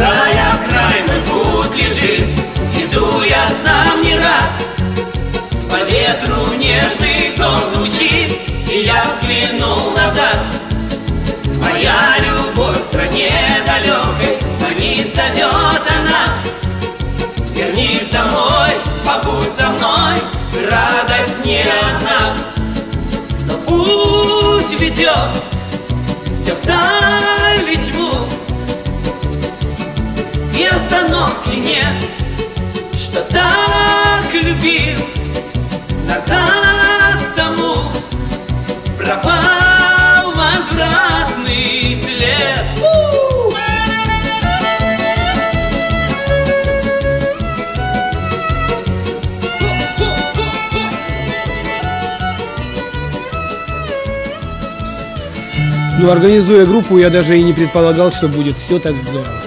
Края в край мы тут лежим, иду я сам не рад. По ветру нежный сон звучит, и я взглянул назад. Моя любовь в стране далекой, звонит, зовет она. Вернись домой, побудь со мной, радость не одна. Но пусть ведет все в тайну. И остановки нет, что так любил Назад тому пропал возвратный след Ну, организуя группу, я даже и не предполагал, что будет все так здорово.